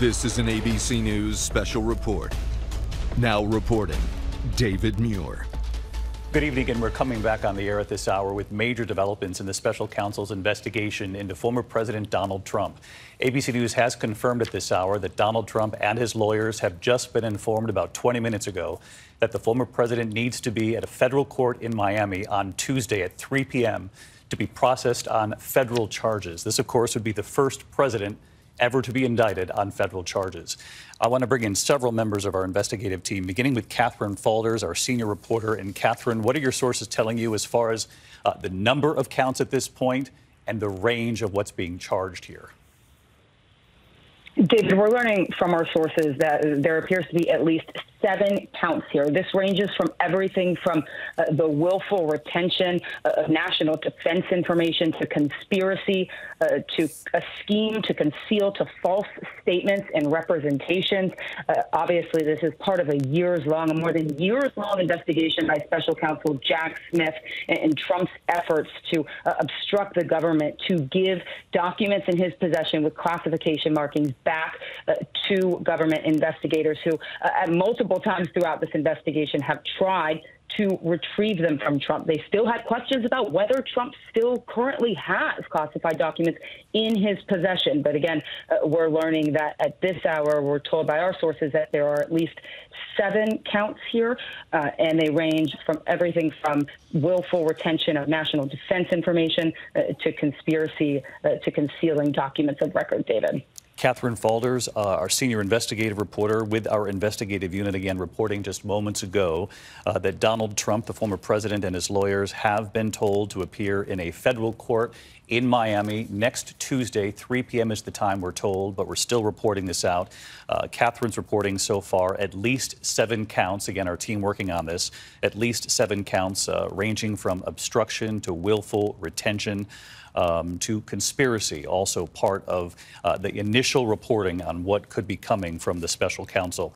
This is an ABC News special report. Now reporting, David Muir. Good evening, and we're coming back on the air at this hour with major developments in the special counsel's investigation into former President Donald Trump. ABC News has confirmed at this hour that Donald Trump and his lawyers have just been informed about 20 minutes ago that the former president needs to be at a federal court in Miami on Tuesday at 3 p.m. to be processed on federal charges. This, of course, would be the first president ever to be indicted on federal charges. I want to bring in several members of our investigative team, beginning with Katherine Faulders, our senior reporter. And Katherine, what are your sources telling you as far as uh, the number of counts at this point and the range of what's being charged here? David, we're learning from our sources that there appears to be at least seven counts here. This ranges from everything from uh, the willful retention of national defense information to conspiracy uh, to a scheme to conceal to false statements and representations. Uh, obviously, this is part of a years long, a more than years long investigation by special counsel Jack Smith and, and Trump's efforts to uh, obstruct the government to give documents in his possession with classification markings back uh, to government investigators who, uh, at multiple times throughout this investigation, have tried to retrieve them from Trump. They still had questions about whether Trump still currently has classified documents in his possession. But again, uh, we're learning that at this hour, we're told by our sources that there are at least seven counts here, uh, and they range from everything from willful retention of national defense information uh, to conspiracy uh, to concealing documents of record, David. Katherine Faulders, uh, our senior investigative reporter with our investigative unit, again reporting just moments ago uh, that Donald Trump, the former president, and his lawyers have been told to appear in a federal court in Miami next Tuesday. 3 p.m. is the time we're told, but we're still reporting this out. Uh, Katherine's reporting so far at least seven counts. Again, our team working on this. At least seven counts, uh, ranging from obstruction to willful retention um, to conspiracy, also part of uh, the initial reporting on what could be coming from the special counsel.